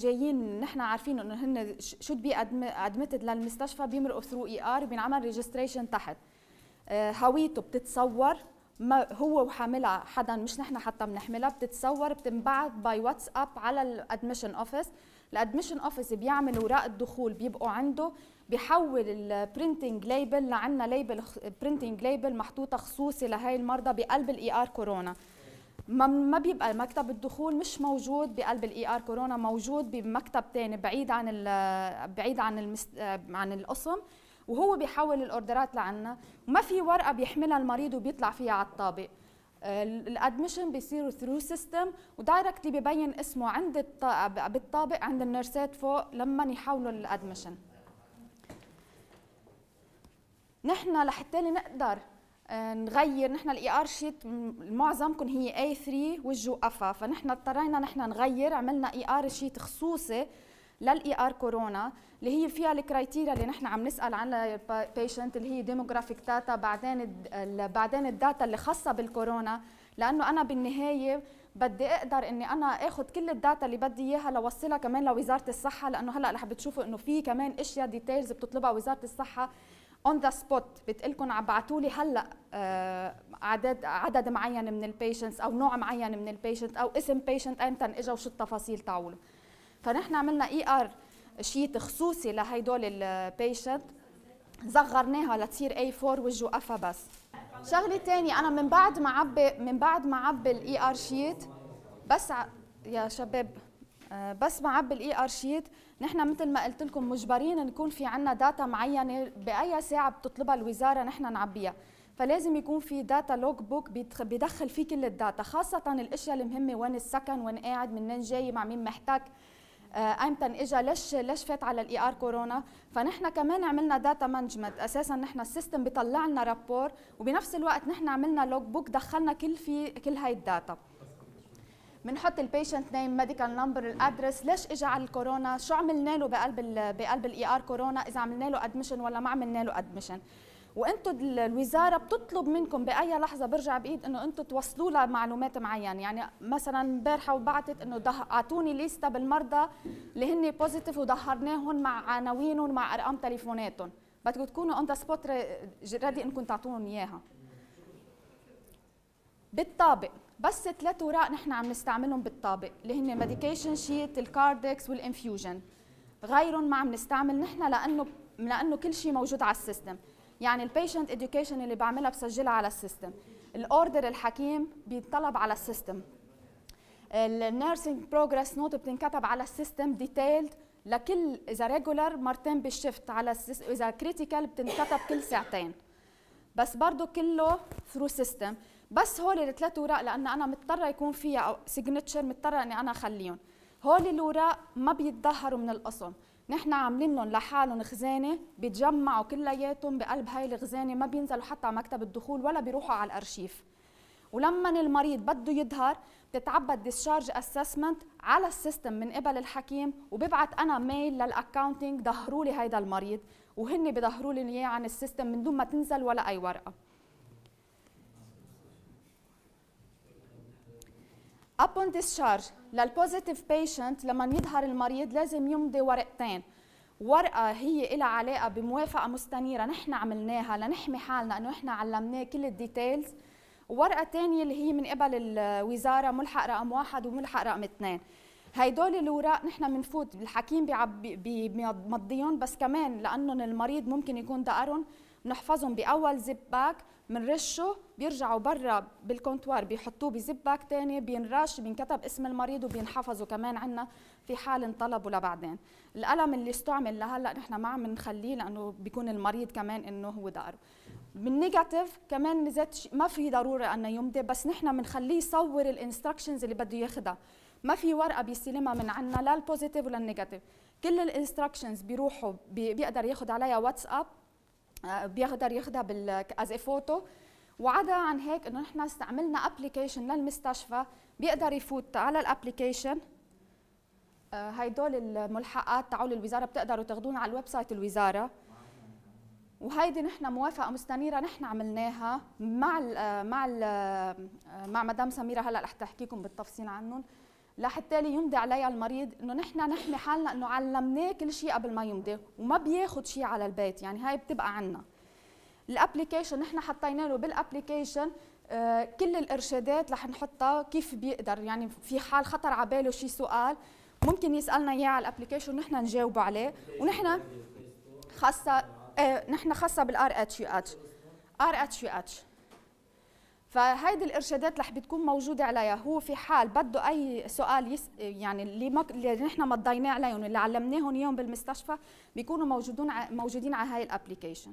جايين نحن عارفين إنه هن should be admitted للمستشفى بيمرقوا through ER بينعمل registration تحت. آه، هويته بتتصور ما هو وحاملها حدا مش نحن حتى بنحملها بتتصور بتنبعث by واتساب على ال admission office ال admission office بيعمل اوراق الدخول بيبقوا عنده بيحول ال printing label لعنا label printing label محطوطة خصوصي لهي المرضى بقلب ال ER كورونا ما ما بيبقى مكتب الدخول مش موجود بقلب ال ER كورونا موجود بمكتب ثاني بعيد عن بعيد عن. عن القسم وهو بيحول الأوردرات لعنا وما في ورقة بيحملها المريض وبيطلع فيها على الطابق ال admission بيصيروا through system و directly ببين اسمه عند بالطابق عند النيرسات فوق لما يحولوا ال admission نحن لحتى نقدر نغير نحن ال ER sheet معظمكم هي A 3 وجه وقفا فنحن اضطرينا نحن نغير عملنا ER sheet خصوصي لل ER كورونا اللي هي فيها ال criteria اللي نحن عم نسأل عنها ال patient اللي هي demographic data بعدين بعدين ال data اللي خاصة بالكورونا. لأنه أنا بالنهاية بدي أقدر إني أنا آخذ كل ال data اللي بدي إياها لوصلها كمان لوزارة الصحة لأنه هلأ رح بتشوفوا إنه في كمان أشياء details بتطلبها وزارة الصحة. on the spot بتقلكم عم لي هلأ آه عدد عدد معين من ال patients أو نوع معين من ال patient أو اسم patient ايمتى اجى وشو التفاصيل تاعوله فنحن عملنا ER sheet خصوصي لهيدول ال patient صغرناها لتصير A 4 وجه وقفا بس. شغلة ثانية أنا من بعد ما عبي من بعد ما عبي ال ER sheet بس يا شباب آه، بس ما عبي ال ER sheet نحن مثل ما قلت لكم مجبرين نكون في عنا data معينة بأي ساعة بتطلبها الوزارة نحن نعبيها. فلازم يكون في data log book بيدخل فيه كل ال data خاصة الأشياء المهمة وين السكن وين قاعد منين جاي مع مين محتاج ايمتى اجى ليش ليش فات على ال ER كورونا. فنحن كمان عملنا data management أساسا نحن ال system بيطلع لنا rapport وبنفس الوقت نحن عملنا log book دخلنا كل في كل هاي ال data بنحط ال patient name medical number ال address ليش اجى على الكورونا؟ شو عملنا له بقلب بقلب ال ER كورونا؟ إذا عملنا له admission ولا ما عملنا له admission وأنتم الوزارة بتطلب منكم بأي لحظة برجع بإيد إنه أنتم توصلوا لها معلومات معينة. يعني مثلا امبارحة وبعثت إنه أعطوني ليستا بالمرضى اللي هن positive وظهرناهم مع عناوينهم مع أرقام تليفوناتهم. بدكم تكونوا on the spot ready إنكم تعطوهم إياها. بالطابق بس ثلاث اوراق نحن عم نستعملهم بالطابق اللي هن medication sheet ال Kardex وال infusion غيرهم ما عم نستعمل نحن لأنه لأنه كل شيء موجود على ال system. يعني ال patient education اللي بعملها بسجلها على ال system. ال order الحكيم بيطلب على ال system. ال nursing progress note بتنكتب على ال system detailed لكل إذا regular مرتين بال shift على إذا critical بتنكتب كل ساعتين. بس برضه كله through system بس هول الثلاث اوراق لأن أنا مضطرة يكون فيها signature مضطرة إني أنا أخليهم. هول الأوراق ما بيتظهروا من القسم نحن عاملين لهم لحالهم خزانة بيتجمعوا كلياتهم بقلب هاي الخزانة ما بينزلوا حتى على مكتب الدخول ولا بيروحوا على الأرشيف. ولما المريض بده يظهر بتتعبى ال discharge assessment على ال system من قبل الحكيم وببعت أنا mail لل accounting ظهروا لي هيدا المريض وهن بيظهروا لي إياه عن ال system من دون ما تنزل ولا أي ورقة. Upon discharge لل positive patient لما يظهر المريض لازم يمضي ورقتين. ورقة هي لها علاقة بموافقة مستنيرة. نحن عملناها لنحمي حالنا إنه إحنا علمناه كل ال details. وورقة ثانية اللي هي من قبل الوزارة ملحق رقم واحد وملحق رقم اثنين. هيدول الاوراق نحن بنفوت الحكيم بيمضيهم بس كمان لأنهم المريض ممكن يكون دقرهم. بنحفظهم بأول zip bag بنرشه بيرجعوا برا بال comptoir بيحطوه ب zip bag ثاني بينرش بينكتب اسم المريض وبينحفظوا كمان عنا في حال انطلبوا لبعدين. القلم اللي استعمل لهلأ نحن ما عم نخليه لأنه بيكون المريض كمان إنه هو دار بال negative كمان نزت ما في ضرورة أنه يمضي بس نحن بنخليه يصور ال instructions اللي بده ياخذها ما في ورقة بيستلمها من عنا لا ال positive ولا ال negative كل ال instructions بيروحوا بيقدر ياخذ عليها واتساب بيقدر ياخذها بال as photo وعدا عن هيك إنه نحن استعملنا application للمستشفى بيقدر يفوت على ال application آه، هيدول الملحقات تاعول الوزارة بتقدروا تاخذونا على ال website الوزارة. وهيدي نحن موافقة مستنيرة نحن عملناها مع ال مع ال مع مدام سميرة. هلأ رح تحكيكم بالتفصيل عنهم. لحتى يمضي عليها المريض إنه نحن نحمي حالنا إنه علمناه كل شيء قبل ما يمضي وما بياخذ شيء على البيت يعني هاي بتبقى عنا. ال application نحن حطينا له بال application آه كل الإرشادات رح نحطها كيف بيقدر يعني في حال خطر على باله شيء سؤال ممكن يسألنا إياه على ال application ونحن نجاوب عليه. ونحن خاصة آه نحن خاصة بال RHUH RHUH فهيدي الإرشادات رح بتكون موجودة عليها. هو في حال بده أي سؤال yes يعني اللي, مك... اللي نحن مضيناه عليهم اللي علمناهم اياهم بالمستشفى بيكونوا موجودون ع... موجودين على هاي ال application